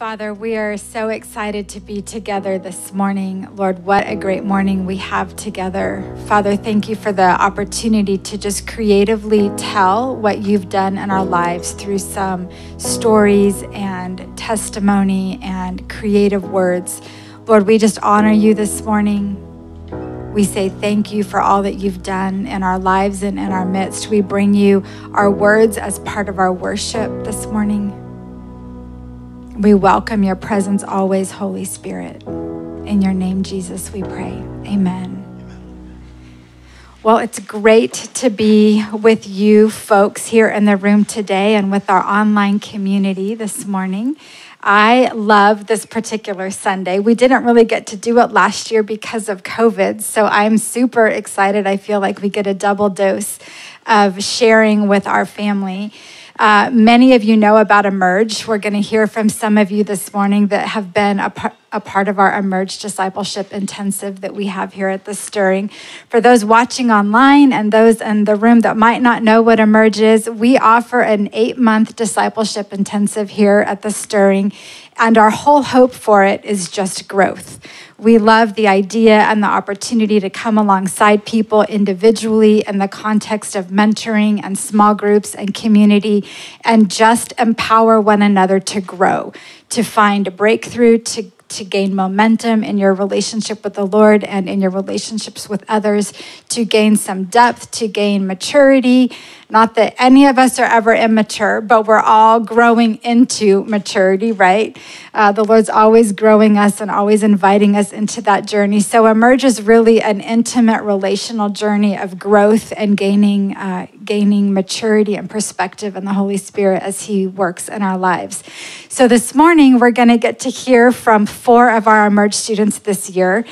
Father, we are so excited to be together this morning. Lord, what a great morning we have together. Father, thank you for the opportunity to just creatively tell what you've done in our lives through some stories and testimony and creative words. Lord, we just honor you this morning. We say thank you for all that you've done in our lives and in our midst. We bring you our words as part of our worship this morning. We welcome your presence always, Holy Spirit. In your name, Jesus, we pray. Amen. Well, it's great to be with you folks here in the room today and with our online community this morning. I love this particular Sunday. We didn't really get to do it last year because of COVID, so I'm super excited. I feel like we get a double dose of sharing with our family. Uh, many of you know about Emerge. We're going to hear from some of you this morning that have been a, par- a part of our Emerge Discipleship Intensive that we have here at the Stirring. For those watching online and those in the room that might not know what Emerge is, we offer an eight month discipleship intensive here at the Stirring, and our whole hope for it is just growth. We love the idea and the opportunity to come alongside people individually in the context of mentoring and small groups and community and just empower one another to grow, to find a breakthrough, to to gain momentum in your relationship with the Lord and in your relationships with others, to gain some depth, to gain maturity. Not that any of us are ever immature, but we're all growing into maturity, right? Uh, the Lord's always growing us and always inviting us into that journey. So, Emerge is really an intimate relational journey of growth and gaining, uh, gaining maturity and perspective in the Holy Spirit as He works in our lives. So, this morning, we're going to get to hear from four of our Emerge students this year.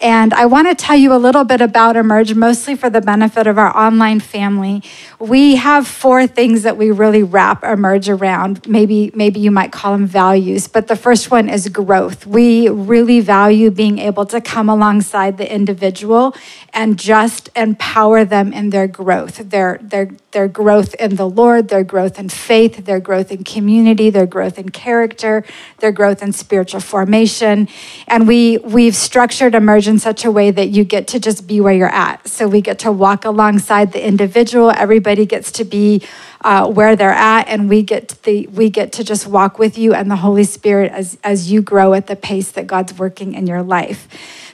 And I want to tell you a little bit about Emerge, mostly for the benefit of our online family. We have four things that we really wrap Emerge around. Maybe, maybe you might call them values, but the first one is growth. We really value being able to come alongside the individual and just empower them in their growth, their, their, their growth in the Lord, their growth in faith, their growth in community, their growth in character, their growth in spiritual formation. And we, we've structured Emerge in such a way that you get to just be where you're at. So we get to walk alongside the individual. Everybody gets to be uh, where they're at, and we get the, we get to just walk with you and the Holy Spirit as as you grow at the pace that God's working in your life.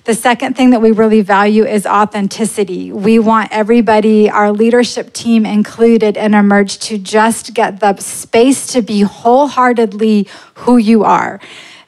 The second thing that we really value is authenticity. We want everybody, our leadership team included, in Emerge to just get the space to be wholeheartedly who you are.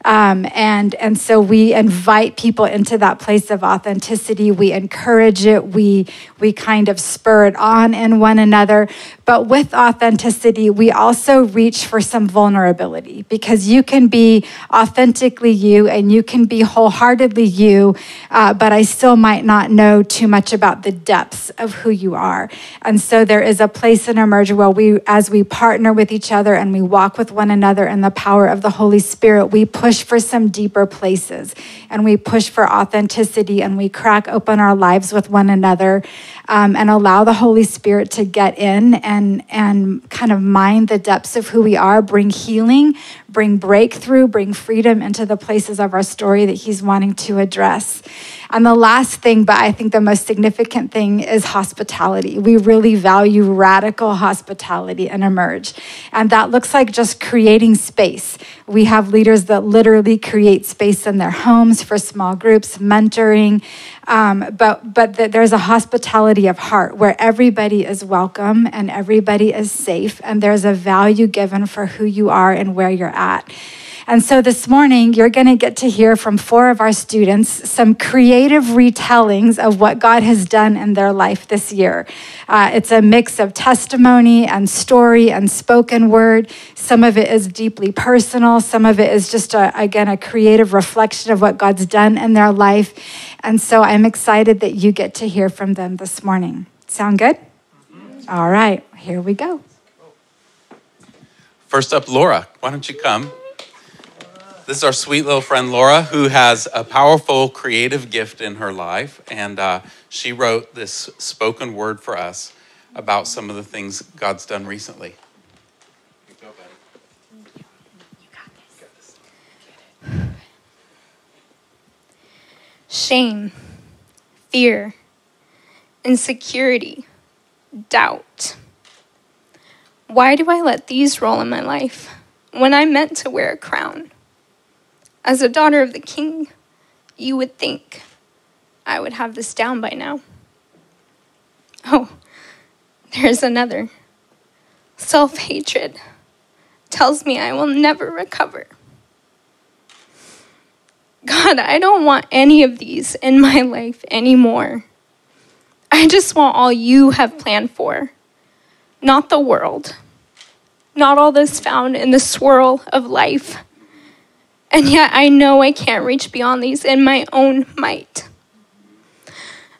Um, and, and so we invite people into that place of authenticity. We encourage it. We, we kind of spur it on in one another. But with authenticity, we also reach for some vulnerability because you can be authentically you and you can be wholeheartedly you, uh, but I still might not know too much about the depths of who you are. And so there is a place in Emerge where we, as we partner with each other and we walk with one another in the power of the Holy Spirit, we push for some deeper places. And we push for authenticity and we crack open our lives with one another um, and allow the Holy Spirit to get in and, and kind of mind the depths of who we are, bring healing, bring breakthrough, bring freedom into the places of our story that He's wanting to address. And the last thing, but I think the most significant thing, is hospitality. We really value radical hospitality and emerge. And that looks like just creating space. We have leaders that literally create space in their homes for small groups, mentoring. Um, but but the, there's a hospitality of heart where everybody is welcome and everybody is safe, and there's a value given for who you are and where you're at. And so this morning, you're going to get to hear from four of our students some creative retellings of what God has done in their life this year. Uh, it's a mix of testimony and story and spoken word. Some of it is deeply personal, some of it is just, a, again, a creative reflection of what God's done in their life. And so I'm excited that you get to hear from them this morning. Sound good? All right, here we go. First up, Laura, why don't you come? This is our sweet little friend Laura, who has a powerful creative gift in her life. And uh, she wrote this spoken word for us about some of the things God's done recently. Shame, fear, insecurity, doubt. Why do I let these roll in my life when I meant to wear a crown? As a daughter of the king, you would think I would have this down by now. Oh, there's another. Self hatred tells me I will never recover. God, I don't want any of these in my life anymore. I just want all you have planned for, not the world, not all this found in the swirl of life. And yet I know I can't reach beyond these in my own might.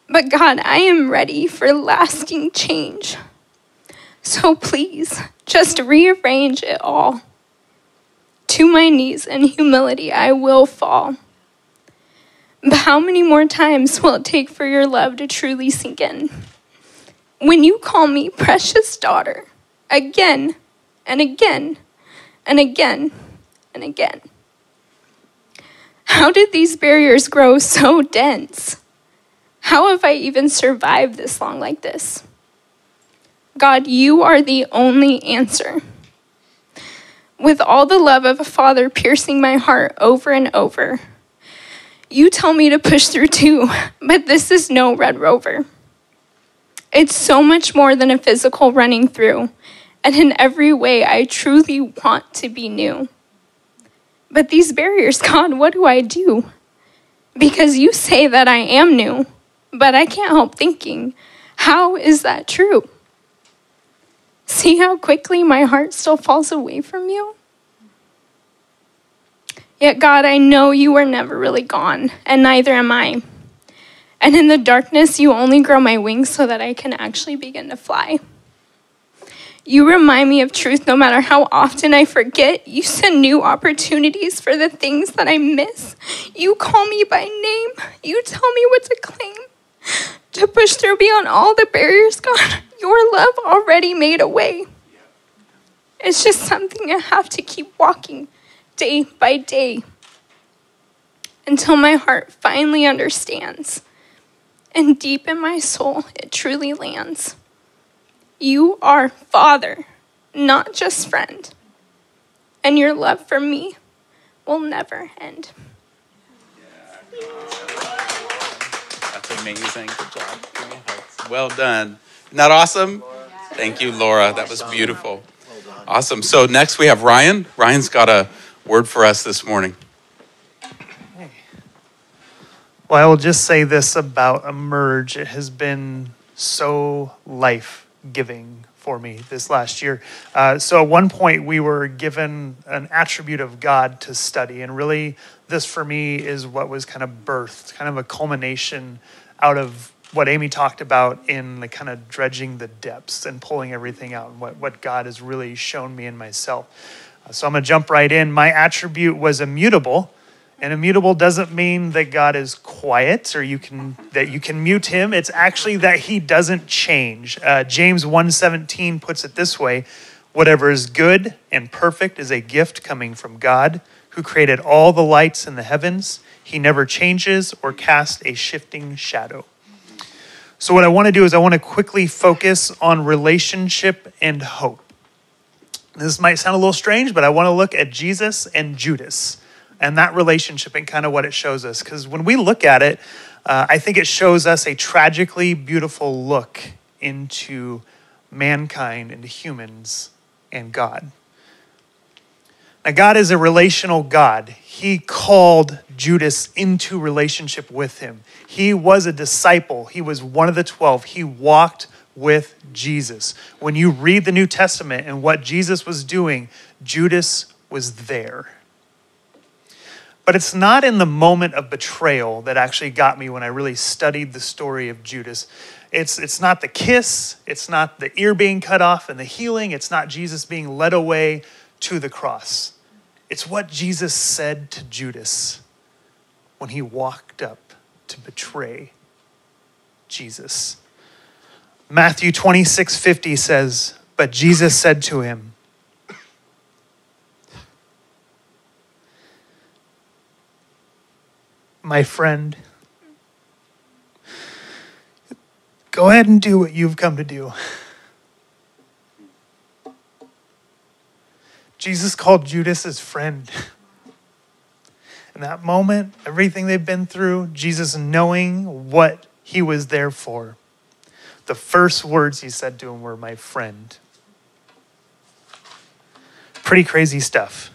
But God, I am ready for lasting change. So please, just rearrange it all. To my knees in humility, I will fall. But how many more times will it take for your love to truly sink in? When you call me precious daughter, again and again and again and again. How did these barriers grow so dense? How have I even survived this long like this? God, you are the only answer. With all the love of a father piercing my heart over and over, you tell me to push through too, but this is no Red Rover. It's so much more than a physical running through, and in every way, I truly want to be new. But these barriers, God, what do I do? Because you say that I am new, but I can't help thinking, how is that true? See how quickly my heart still falls away from you? Yet, God, I know you are never really gone, and neither am I. And in the darkness, you only grow my wings so that I can actually begin to fly. You remind me of truth no matter how often I forget. You send new opportunities for the things that I miss. You call me by name. You tell me what to claim. To push through beyond all the barriers, God, your love already made a way. It's just something I have to keep walking day by day until my heart finally understands. And deep in my soul, it truly lands. You are Father, not just friend. And your love for me will never end. That's amazing. Good job. Well done. Isn't that awesome? Thank you, Laura. That was beautiful. Awesome. So next we have Ryan. Ryan's got a word for us this morning. Well, I will just say this about Emerge. It has been so life giving for me this last year. Uh, so, at one point, we were given an attribute of God to study. And really, this for me is what was kind of birthed, kind of a culmination out of what Amy talked about in the kind of dredging the depths and pulling everything out, and what, what God has really shown me in myself. Uh, so, I'm going to jump right in. My attribute was immutable and immutable doesn't mean that God is quiet or you can that you can mute him. It's actually that he doesn't change. Uh, James 1:17 puts it this way: Whatever is good and perfect is a gift coming from God, who created all the lights in the heavens. He never changes or casts a shifting shadow. So, what I want to do is I want to quickly focus on relationship and hope. This might sound a little strange, but I want to look at Jesus and Judas and that relationship and kind of what it shows us. Because when we look at it, uh, I think it shows us a tragically beautiful look into mankind, into humans, and God. Now, God is a relational God. He called Judas into relationship with him. He was a disciple, he was one of the 12. He walked with Jesus. When you read the New Testament and what Jesus was doing, Judas was there. But it's not in the moment of betrayal that actually got me when I really studied the story of Judas. It's, it's not the kiss, it's not the ear being cut off and the healing, it's not Jesus being led away to the cross. It's what Jesus said to Judas when he walked up to betray Jesus. Matthew 26 50 says, But Jesus said to him, My friend, Go ahead and do what you've come to do. Jesus called Judas his friend. In that moment, everything they've been through, Jesus knowing what he was there for, the first words he said to him were, My friend. Pretty crazy stuff.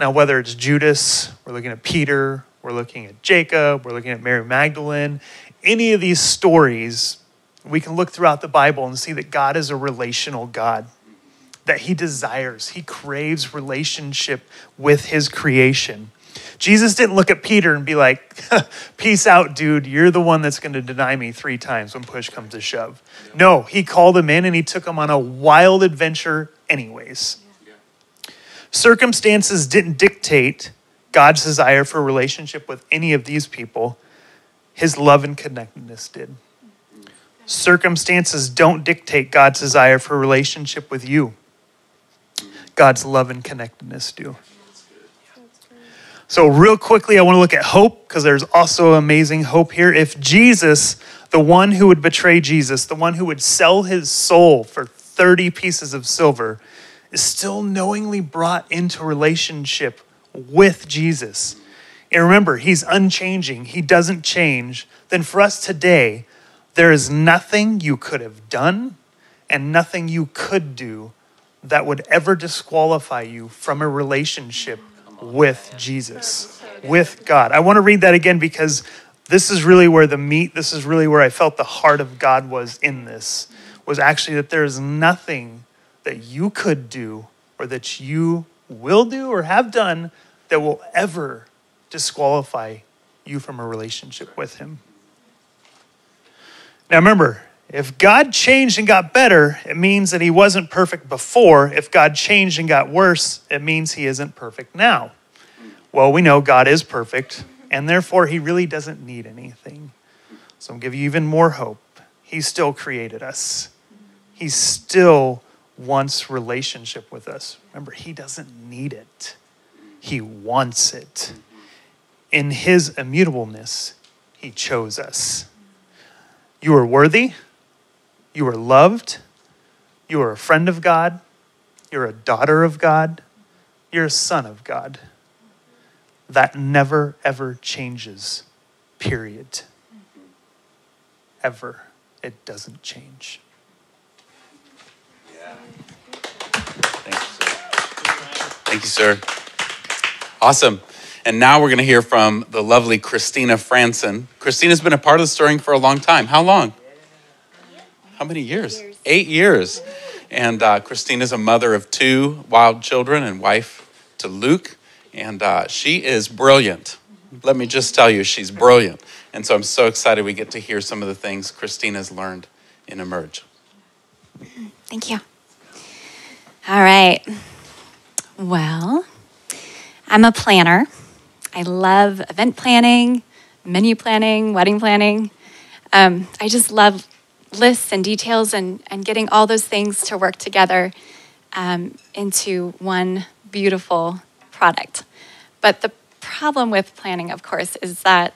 Now, whether it's Judas, we're looking at Peter, we're looking at Jacob, we're looking at Mary Magdalene, any of these stories, we can look throughout the Bible and see that God is a relational God, that He desires, He craves relationship with His creation. Jesus didn't look at Peter and be like, Peace out, dude. You're the one that's going to deny me three times when push comes to shove. No, he called him in and he took him on a wild adventure, anyways. Circumstances didn't dictate God's desire for relationship with any of these people, his love and connectedness did. Circumstances don't dictate God's desire for relationship with you. God's love and connectedness do. So, real quickly, I want to look at hope because there's also amazing hope here. If Jesus, the one who would betray Jesus, the one who would sell his soul for 30 pieces of silver, is still knowingly brought into relationship with Jesus, and remember, he's unchanging, he doesn't change, then for us today, there is nothing you could have done and nothing you could do that would ever disqualify you from a relationship with Jesus, with God. I want to read that again because this is really where the meat, this is really where I felt the heart of God was in this, was actually that there is nothing that you could do or that you will do or have done that will ever disqualify you from a relationship with Him. Now remember, if God changed and got better, it means that He wasn't perfect before. If God changed and got worse, it means He isn't perfect now. Well, we know God is perfect, and therefore He really doesn't need anything. So I'm give you even more hope. He still created us. He still wants relationship with us. Remember, He doesn't need it. He wants it. In His immutableness, He chose us. You are worthy. You are loved. You are a friend of God. You're a daughter of God. You're a son of God. That never, ever changes, period. Ever. It doesn't change. Yeah. Thank you, sir. Thank you, sir. Awesome. And now we're going to hear from the lovely Christina Franson. Christina's been a part of the stirring for a long time. How long? How many years? years. Eight years. And uh, Christina's a mother of two wild children and wife to Luke. And uh, she is brilliant. Let me just tell you, she's brilliant. And so I'm so excited we get to hear some of the things Christina's learned in Emerge. Thank you. All right. Well, I'm a planner. I love event planning, menu planning, wedding planning. Um, I just love lists and details and, and getting all those things to work together um, into one beautiful product. But the problem with planning, of course, is that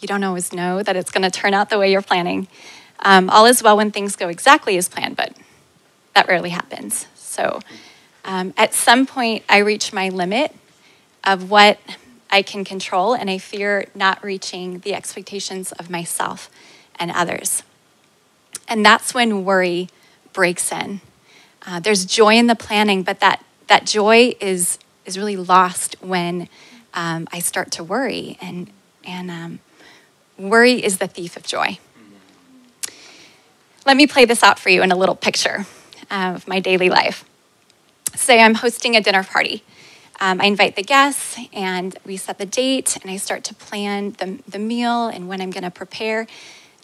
you don't always know that it's going to turn out the way you're planning. Um, all is well when things go exactly as planned, but that rarely happens. So um, at some point, I reach my limit of what I can control, and I fear not reaching the expectations of myself and others. And that's when worry breaks in. Uh, there's joy in the planning, but that, that joy is, is really lost when um, I start to worry. And, and um, worry is the thief of joy. Let me play this out for you in a little picture of my daily life say I'm hosting a dinner party. Um, I invite the guests and we set the date and I start to plan the, the meal and when I'm going to prepare.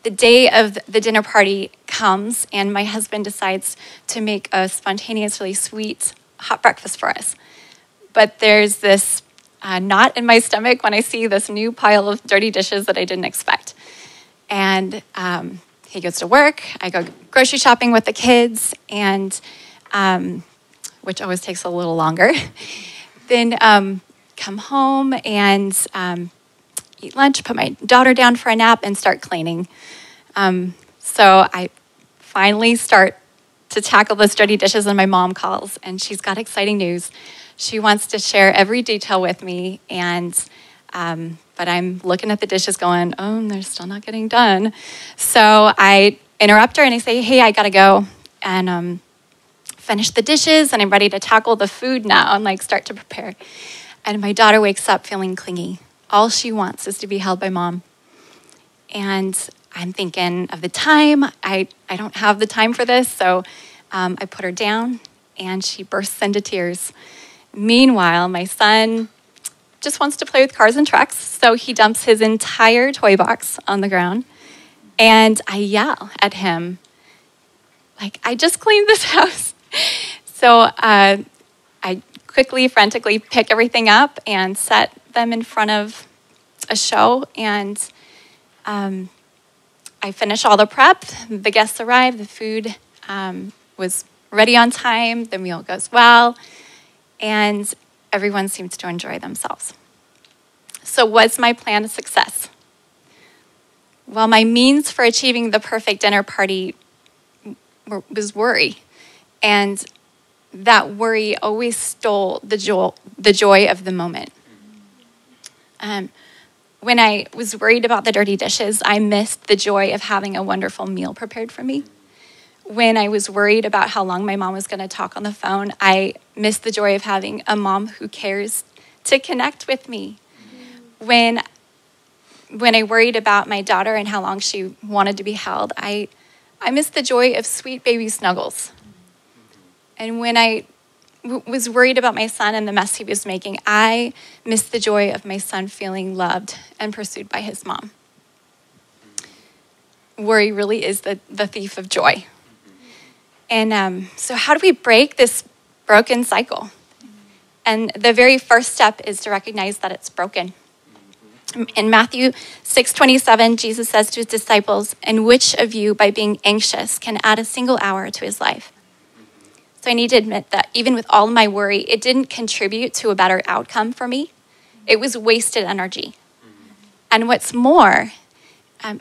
The day of the dinner party comes and my husband decides to make a spontaneous, really sweet hot breakfast for us. But there's this uh, knot in my stomach when I see this new pile of dirty dishes that I didn't expect. And um, he goes to work, I go grocery shopping with the kids, and um, which always takes a little longer. then um, come home and um, eat lunch, put my daughter down for a nap, and start cleaning. Um, so I finally start to tackle those dirty dishes, and my mom calls, and she's got exciting news. She wants to share every detail with me, and um, but I'm looking at the dishes, going, "Oh, they're still not getting done." So I interrupt her and I say, "Hey, I gotta go," and um, finish the dishes, and I'm ready to tackle the food now and like start to prepare. And my daughter wakes up feeling clingy. All she wants is to be held by mom. And I'm thinking of the time. I, I don't have the time for this. So um, I put her down and she bursts into tears. Meanwhile, my son just wants to play with cars and trucks. So he dumps his entire toy box on the ground. And I yell at him, like, I just cleaned this house. So uh, I quickly, frantically pick everything up and set them in front of a show. And um, I finish all the prep. The guests arrive. The food um, was ready on time. The meal goes well. And everyone seems to enjoy themselves. So, was my plan a success? Well, my means for achieving the perfect dinner party was worry. And that worry always stole the joy, the joy of the moment. Um, when I was worried about the dirty dishes, I missed the joy of having a wonderful meal prepared for me. When I was worried about how long my mom was going to talk on the phone, I missed the joy of having a mom who cares to connect with me. When when I worried about my daughter and how long she wanted to be held, I I missed the joy of sweet baby snuggles. And when I w- was worried about my son and the mess he was making, I missed the joy of my son feeling loved and pursued by his mom. Worry really is the, the thief of joy. And um, so, how do we break this broken cycle? And the very first step is to recognize that it's broken. In Matthew 6:27, Jesus says to his disciples, "And which of you by being anxious can add a single hour to his life?" So I need to admit that even with all my worry, it didn't contribute to a better outcome for me. It was wasted energy. And what's more, um,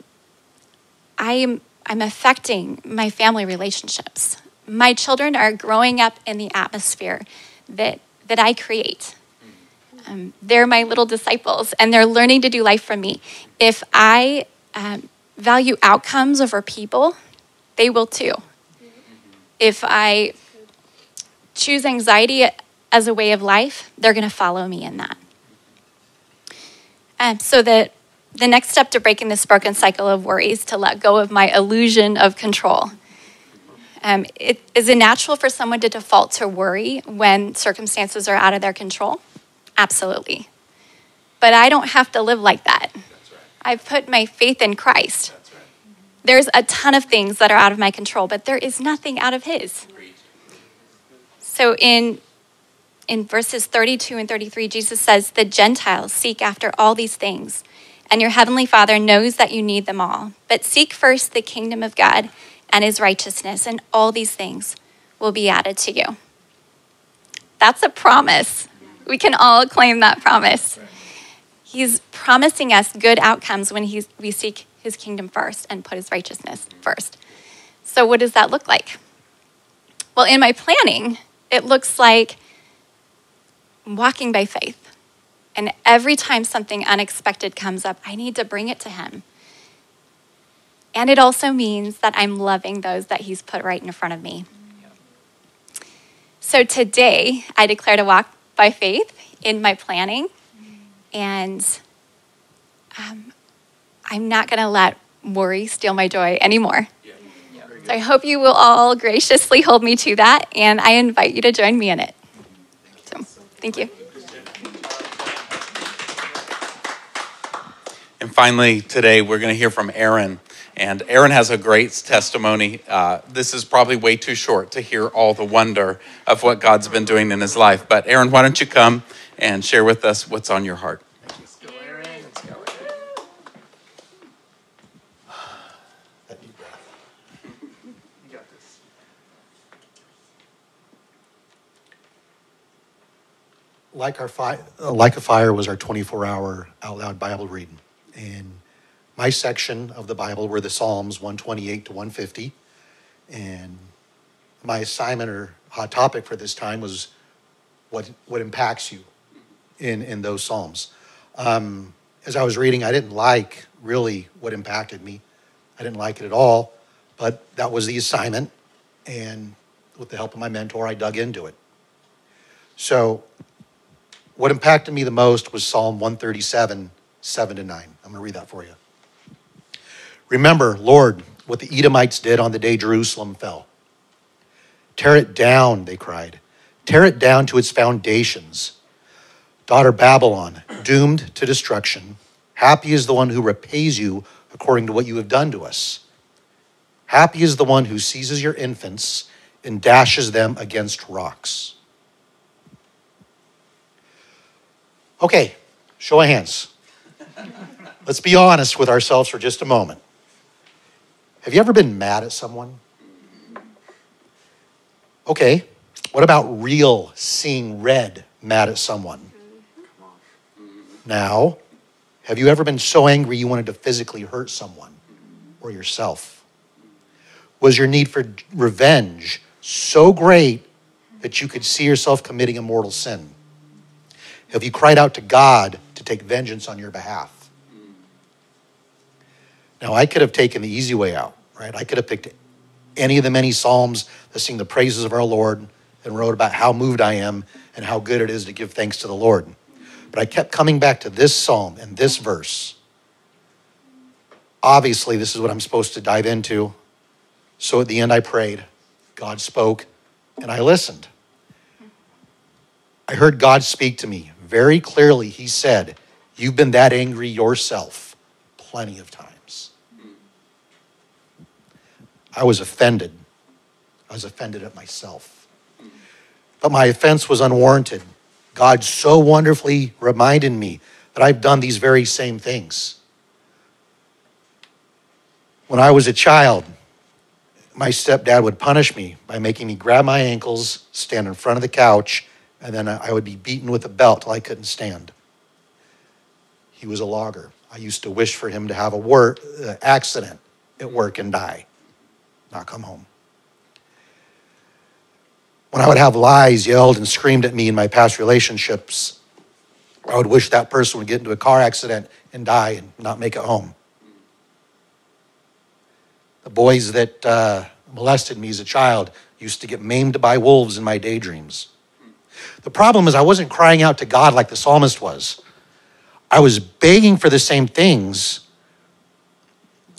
I'm, I'm affecting my family relationships. My children are growing up in the atmosphere that, that I create. Um, they're my little disciples, and they're learning to do life from me. If I um, value outcomes over people, they will too. If I choose anxiety as a way of life, they're going to follow me in that. Um, so that the next step to breaking this broken cycle of worry is to let go of my illusion of control. Um, it, is it natural for someone to default to worry when circumstances are out of their control? Absolutely. But I don't have to live like that. Right. I've put my faith in Christ. Right. There's a ton of things that are out of my control, but there is nothing out of His. So in in verses 32 and 33, Jesus says, The Gentiles seek after all these things, and your heavenly Father knows that you need them all. But seek first the kingdom of God and his righteousness, and all these things will be added to you. That's a promise. We can all claim that promise. He's promising us good outcomes when he's, we seek his kingdom first and put his righteousness first. So, what does that look like? Well, in my planning, it looks like walking by faith. And every time something unexpected comes up, I need to bring it to Him. And it also means that I'm loving those that He's put right in front of me. So today, I declare to walk by faith in my planning. And um, I'm not going to let worry steal my joy anymore. So I hope you will all graciously hold me to that, and I invite you to join me in it. So, thank you. And finally, today we're going to hear from Aaron. And Aaron has a great testimony. Uh, this is probably way too short to hear all the wonder of what God's been doing in his life. But Aaron, why don't you come and share with us what's on your heart? Like our fi- like a fire was our 24 hour out loud Bible reading. And my section of the Bible were the Psalms 128 to 150. And my assignment or hot topic for this time was what, what impacts you in, in those Psalms. Um, as I was reading, I didn't like really what impacted me. I didn't like it at all, but that was the assignment. And with the help of my mentor, I dug into it. So, what impacted me the most was Psalm 137, 7 to 9. I'm going to read that for you. Remember, Lord, what the Edomites did on the day Jerusalem fell. Tear it down, they cried. Tear it down to its foundations. Daughter Babylon, doomed to destruction, happy is the one who repays you according to what you have done to us. Happy is the one who seizes your infants and dashes them against rocks. Okay, show of hands. Let's be honest with ourselves for just a moment. Have you ever been mad at someone? Okay, what about real seeing red mad at someone? Now, have you ever been so angry you wanted to physically hurt someone or yourself? Was your need for revenge so great that you could see yourself committing a mortal sin? Have you cried out to God to take vengeance on your behalf? Now, I could have taken the easy way out, right? I could have picked any of the many Psalms that sing the praises of our Lord and wrote about how moved I am and how good it is to give thanks to the Lord. But I kept coming back to this Psalm and this verse. Obviously, this is what I'm supposed to dive into. So at the end, I prayed. God spoke, and I listened. I heard God speak to me very clearly. He said, You've been that angry yourself plenty of times. I was offended. I was offended at myself. But my offense was unwarranted. God so wonderfully reminded me that I've done these very same things. When I was a child, my stepdad would punish me by making me grab my ankles, stand in front of the couch, and then I would be beaten with a belt till I couldn't stand. He was a logger. I used to wish for him to have a work, uh, accident at work and die, not come home. When I would have lies yelled and screamed at me in my past relationships, I would wish that person would get into a car accident and die and not make it home. The boys that uh, molested me as a child used to get maimed by wolves in my daydreams. The problem is, I wasn't crying out to God like the psalmist was. I was begging for the same things,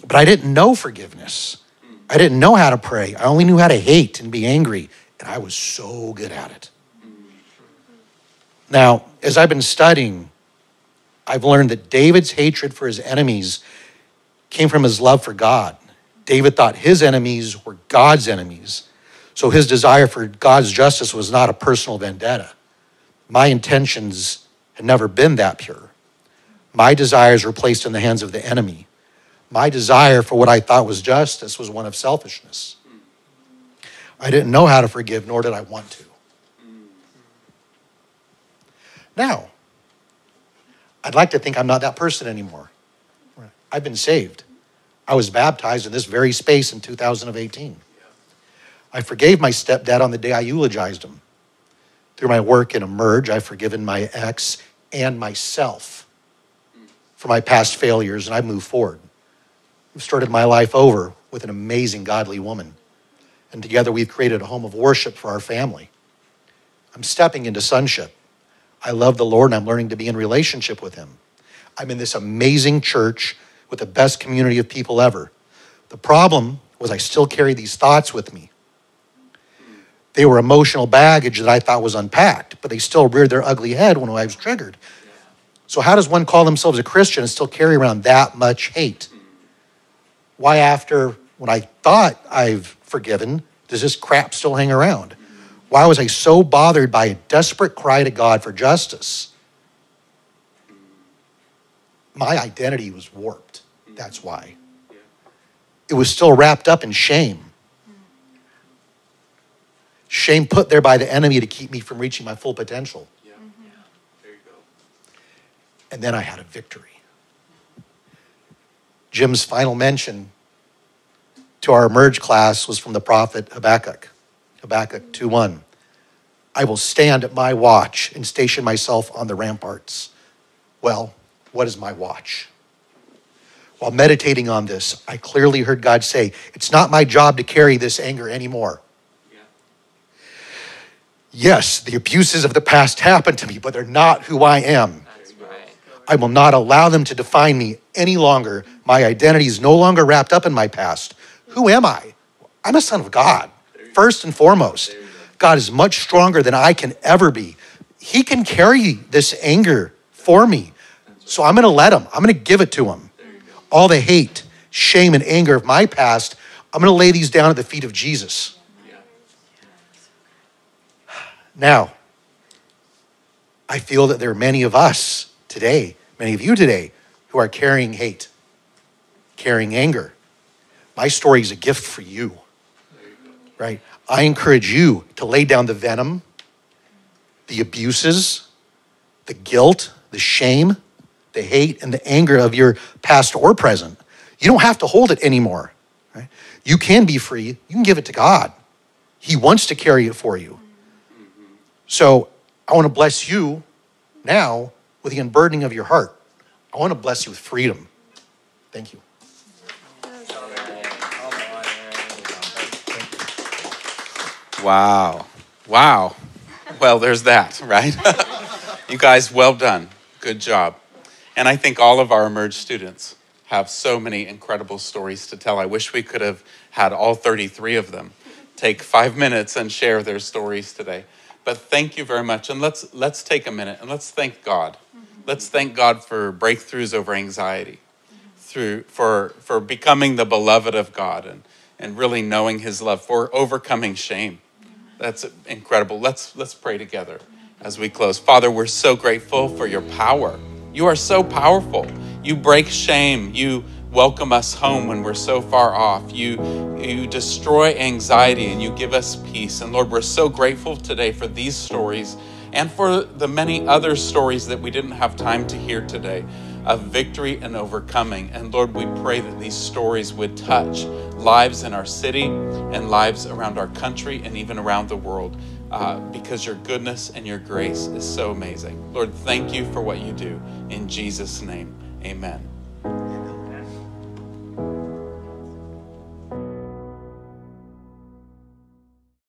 but I didn't know forgiveness. I didn't know how to pray. I only knew how to hate and be angry, and I was so good at it. Now, as I've been studying, I've learned that David's hatred for his enemies came from his love for God. David thought his enemies were God's enemies. So his desire for God's justice was not a personal vendetta. My intentions had never been that pure. My desires were placed in the hands of the enemy. My desire for what I thought was justice was one of selfishness. I didn't know how to forgive, nor did I want to. Now, I'd like to think I'm not that person anymore. I've been saved. I was baptized in this very space in 2018. I forgave my stepdad on the day I eulogized him. Through my work in Emerge, I've forgiven my ex and myself for my past failures, and I've moved forward. I've started my life over with an amazing, godly woman. And together we've created a home of worship for our family. I'm stepping into sonship. I love the Lord and I'm learning to be in relationship with Him. I'm in this amazing church with the best community of people ever. The problem was I still carry these thoughts with me. They were emotional baggage that I thought was unpacked, but they still reared their ugly head when I was triggered. So, how does one call themselves a Christian and still carry around that much hate? Why, after when I thought I've forgiven, does this crap still hang around? Why was I so bothered by a desperate cry to God for justice? My identity was warped. That's why. It was still wrapped up in shame. Shame put there by the enemy to keep me from reaching my full potential. Yeah. Mm-hmm. There you go. And then I had a victory. Jim's final mention to our emerge class was from the prophet Habakkuk, Habakkuk mm-hmm. 2:1. I will stand at my watch and station myself on the ramparts. Well, what is my watch? While meditating on this, I clearly heard God say, It's not my job to carry this anger anymore. Yes, the abuses of the past happened to me, but they're not who I am. I will not allow them to define me any longer. My identity is no longer wrapped up in my past. Who am I? I'm a son of God, first and foremost. God is much stronger than I can ever be. He can carry this anger for me. So I'm going to let him, I'm going to give it to him. All the hate, shame, and anger of my past, I'm going to lay these down at the feet of Jesus. Now, I feel that there are many of us today, many of you today, who are carrying hate, carrying anger. My story is a gift for you, right? I encourage you to lay down the venom, the abuses, the guilt, the shame, the hate, and the anger of your past or present. You don't have to hold it anymore. Right? You can be free. You can give it to God. He wants to carry it for you. So I want to bless you now with the unburdening of your heart. I want to bless you with freedom. Thank you. Wow. Wow. Well, there's that, right? you guys, well done. Good job. And I think all of our Emerge students have so many incredible stories to tell. I wish we could have had all 33 of them take five minutes and share their stories today. But thank you very much. And let's, let's take a minute and let's thank God. Let's thank God for breakthroughs over anxiety, through, for, for becoming the beloved of God and, and really knowing his love, for overcoming shame. That's incredible. Let's, let's pray together as we close. Father, we're so grateful for your power. You are so powerful. You break shame. You welcome us home when we're so far off. You, you destroy anxiety and you give us peace. And Lord, we're so grateful today for these stories and for the many other stories that we didn't have time to hear today of victory and overcoming. And Lord, we pray that these stories would touch lives in our city and lives around our country and even around the world uh, because your goodness and your grace is so amazing. Lord, thank you for what you do. In Jesus' name, amen.